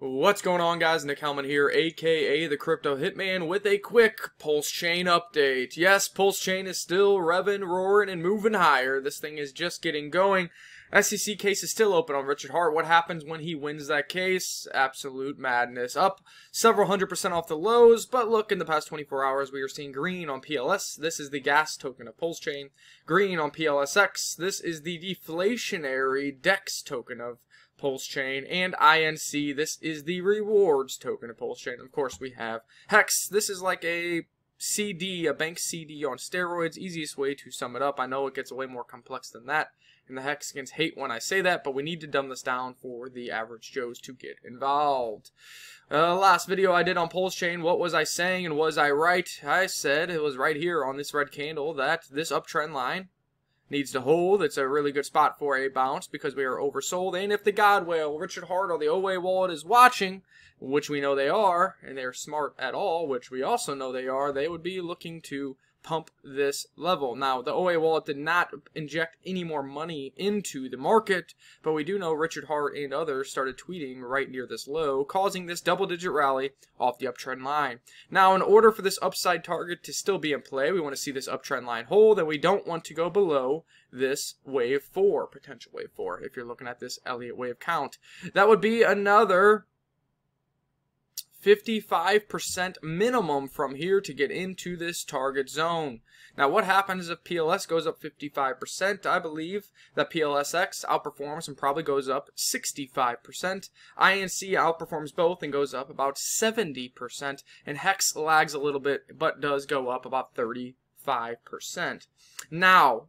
What's going on guys, Nick Hellmann here, aka the Crypto Hitman with a quick Pulse Chain update. Yes, Pulse Chain is still revving, roaring, and moving higher. This thing is just getting going. SEC case is still open on Richard Heart. What happens when he wins that case? Absolute madness. Up several hundred percent off the lows, but look, in the past 24 hours, we are seeing green on PLS. This is the gas token of Pulse Chain. Green on PLSX. This is the deflationary DEX token of Pulse Chain, and INC. This is the rewards token of Pulse Chain. Of course, we have Hex. This is like a CD, a bank CD on steroids. Easiest way to sum it up. I know it gets way more complex than that, and the Hexicans hate when I say that, but we need to dumb this down for the average Joes to get involved. Uh, last video I did on Pulse Chain, what was I saying and was I right? I said, it was right here on this red candle, that this uptrend line needs to hold. It's a really good spot for a bounce because we are oversold. And if the God Whale, Richard Heart, or the OA Wallet is watching, which we know they are, and they're smart at all, which we also know they are, they would be looking to pump this level. Now, the OA wallet did not inject any more money into the market, but we do know Richard Heart and others started tweeting right near this low, causing this double-digit rally off the uptrend line. Now, in order for this upside target to still be in play, we want to see this uptrend line hold, and we don't want to go below this wave 4, potential wave 4, if you're looking at this Elliott wave count. That would be another 55% minimum from here to get into this target zone. Now, what happens if PLS goes up 55%? I believe that PLSX outperforms and probably goes up 65%. INC outperforms both and goes up about 70%. And HEX lags a little bit, but does go up about 35%. Now,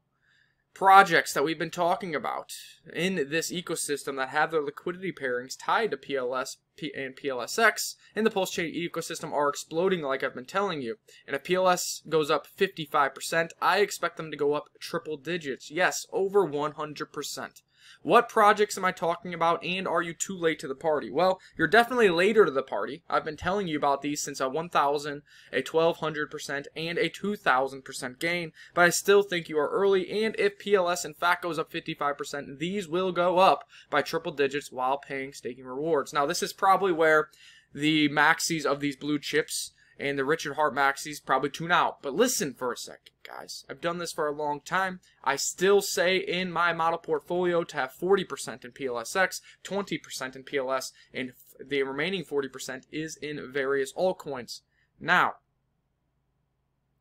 projects that we've been talking about in this ecosystem that have their liquidity pairings tied to PLS and PLSX in the Pulse Chain ecosystem are exploding like I've been telling you. And if PLS goes up 55%, I expect them to go up triple digits. Yes, over 100%. What projects am I talking about and are you too late to the party? Well, you're definitely later to the party. I've been telling you about these since a 1000, a 1200%, and a 2000% gain, but I still think you are early and if PLS in fact goes up 55%, these will go up by triple digits while paying staking rewards. Now, this is probably where the maxis of these blue chips and the Richard Heart maxis probably tune out. But listen for a second, guys. I've done this for a long time. I still say in my model portfolio to have 40% in PLSX, 20% in PLS, and the remaining 40% is in various altcoins. Now,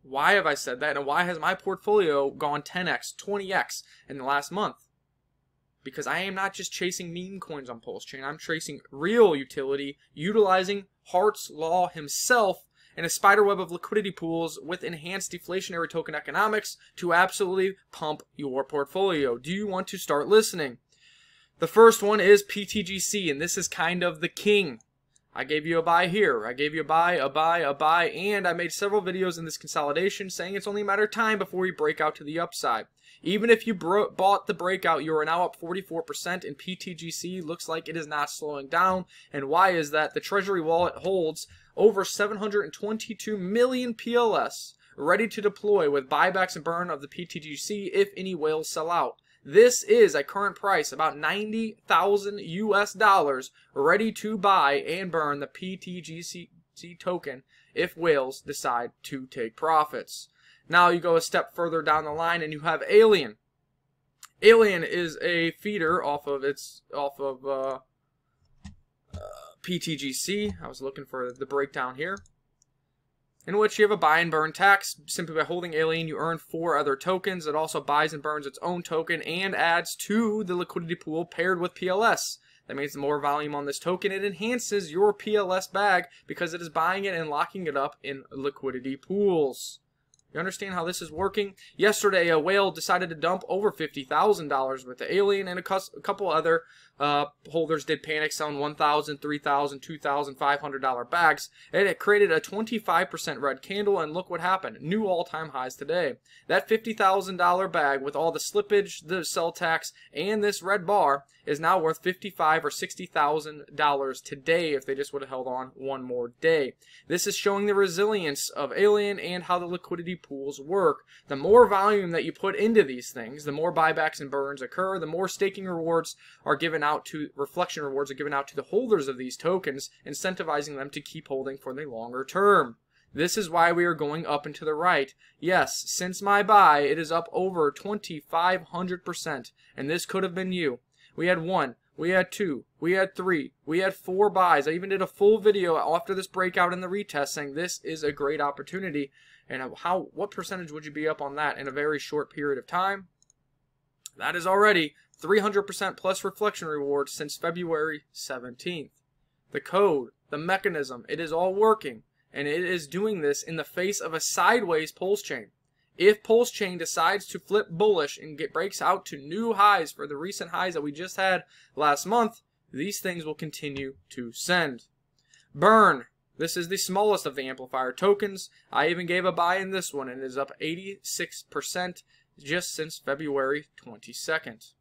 why have I said that, and why has my portfolio gone 10x, 20x in the last month? Because I am not just chasing meme coins on Pulse Chain. I'm chasing real utility, utilizing Heart's Law himself and a spiderweb of liquidity pools with enhanced deflationary token economics to absolutely pump your portfolio. Do you want to start listening? The first one is PTGC, and this is kind of the king. I gave you a buy here. I gave you a buy, a buy, a buy, and I made several videos in this consolidation saying it's only a matter of time before we break out to the upside. Even if you bought the breakout, you are now up 44%, and PTGC looks like it is not slowing down. And why is that? The Treasury wallet holds over 722 million PLS ready to deploy with buybacks and burn of the PTGC if any whales sell out. This is a current price about 90,000 US dollars ready to buy and burn the PTGC token if whales decide to take profits. Now you go a step further down the line and you have Alien. Alien is a feeder off of its off of uh, PTGC. I was looking for the breakdown here. In which you have a buy and burn tax. Simply by holding Alien, you earn four other tokens. It also buys and burns its own token and adds to the liquidity pool paired with PLS. That means the more volume on this token, it enhances your PLS bag because it is buying it and locking it up in liquidity pools. You understand how this is working? Yesterday, a whale decided to dump over $50,000 with the alien, and a, couple other uh, holders did panic selling $1,000, $3,000, $2,500 bags. And it created a 25% red candle, and look what happened. New all-time highs today. That $50,000 bag with all the slippage, the sell tax, and this red bar is now worth fifty-five or sixty thousand dollars today if they just would have held on one more day. This is showing the resilience of Alien and how the liquidity pools work. The more volume that you put into these things, the more buybacks and burns occur. The more staking rewards are given out to reflection rewards are given out to the holders of these tokens, incentivizing them to keep holding for the longer term. This is why we are going up and to the right. Yes, since my buy, it is up over 2,500%, and this could have been you. We had one, we had two, we had three, we had four buys. I even did a full video after this breakout in the retest saying this is a great opportunity. And how, what percentage would you be up on that in a very short period of time? That is already 300% plus reflection reward since February 17th. The code, the mechanism, it is all working and it is doing this in the face of a sideways pulse chain. If pulse chain decides to flip bullish and get breaks out to new highs for the recent highs that we just had last month, these things will continue to send. Burn. This is the smallest of the amplifier tokens. I even gave a buy in this one and it is up 86% just since February 22nd.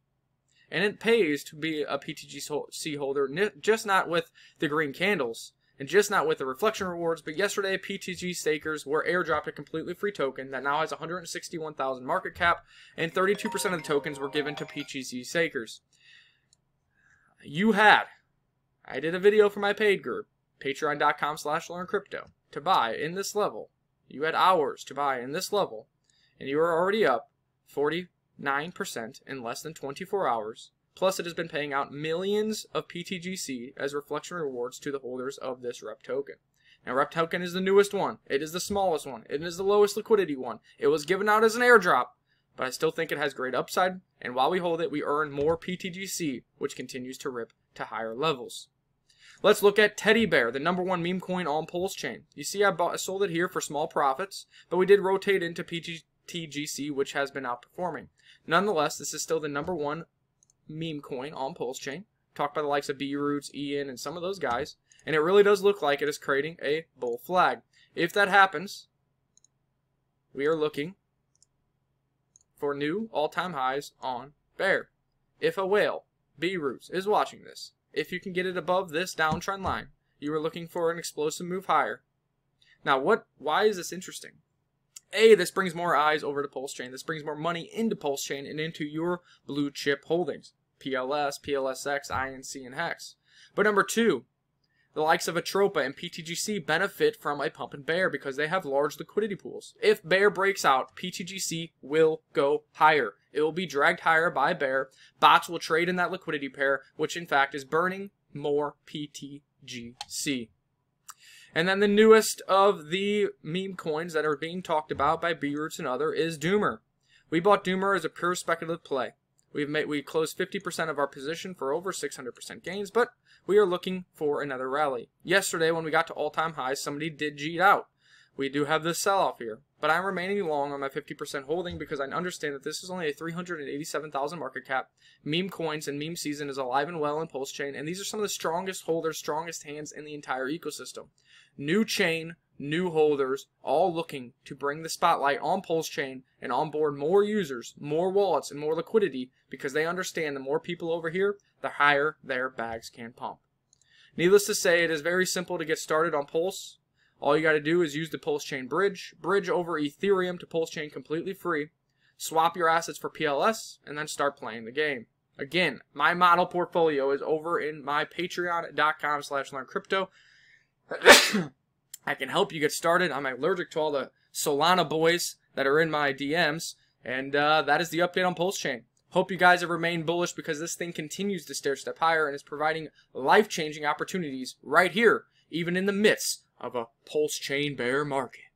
And it pays to be a PTGC holder, just not with the green candles and just not with the reflection rewards, but yesterday PTG stakers were airdropped a completely free token that now has 161,000 market cap, and 32% of the tokens were given to PTG stakers. You had, I did a video for my paid group, patreon.com slash learncrypto, to buy in this level. You had hours to buy in this level, and you are already up 49% in less than 24 hours Plus, it has been paying out millions of PTGC as reflection rewards to the holders of this REP token. Now, REP token is the newest one. It is the smallest one. It is the lowest liquidity one. It was given out as an airdrop, but I still think it has great upside. And while we hold it, we earn more PTGC, which continues to rip to higher levels. Let's look at Teddy Bear, the number one meme coin on Pulse Chain. You see, I, bought, sold it here for small profits, but we did rotate into PTGC, which has been outperforming. Nonetheless, this is still the number one meme coin on Pulse Chain, talked by the likes of B Roots, Ian, and some of those guys, and it really does look like it is creating a bull flag. If that happens, we are looking for new all-time highs on Bear. If a whale, B Roots, is watching this, if you can get it above this downtrend line, you are looking for an explosive move higher. Now, what? Why is this interesting? A, this brings more eyes over to Pulse Chain. This brings more money into Pulse Chain and into your blue chip holdings. PLS, PLSX, INC, and HEX. But number two, the likes of Atropa and PTGC benefit from a pump and bear because they have large liquidity pools. If bear breaks out, PTGC will go higher. It will be dragged higher by bear. Bots will trade in that liquidity pair, which in fact is burning more PTGC. And then the newest of the meme coins that are being talked about by B Roots and other is Doomer. We bought Doomer as a pure speculative play. We've made we closed 50% of our position for over 600% gains, but we are looking for another rally. Yesterday, when we got to all-time highs, somebody did G out. We do have this sell-off here, but I'm remaining long on my 50% holding because I understand that this is only a 387,000 market cap. Meme coins and meme season is alive and well in Pulse Chain, and these are some of the strongest holders, strongest hands in the entire ecosystem. New chain, new holders, all looking to bring the spotlight on Pulse Chain and onboard more users, more wallets, and more liquidity because they understand the more people over here, the higher their bags can pump. Needless to say, it is very simple to get started on Pulse. All you got to do is use the Pulse Chain bridge, bridge over Ethereum to Pulse Chain completely free, swap your assets for PLS, and then start playing the game. Again, my model portfolio is over in my patreon.com slash learn crypto. I can help you get started. I'm allergic to all the Solana boys that are in my DMs. And uh, that is the update on Pulse Chain. Hope you guys have remained bullish because this thing continues to stair step higher and is providing life changing opportunities right here, even in the midst of a Pulse Chain bear market.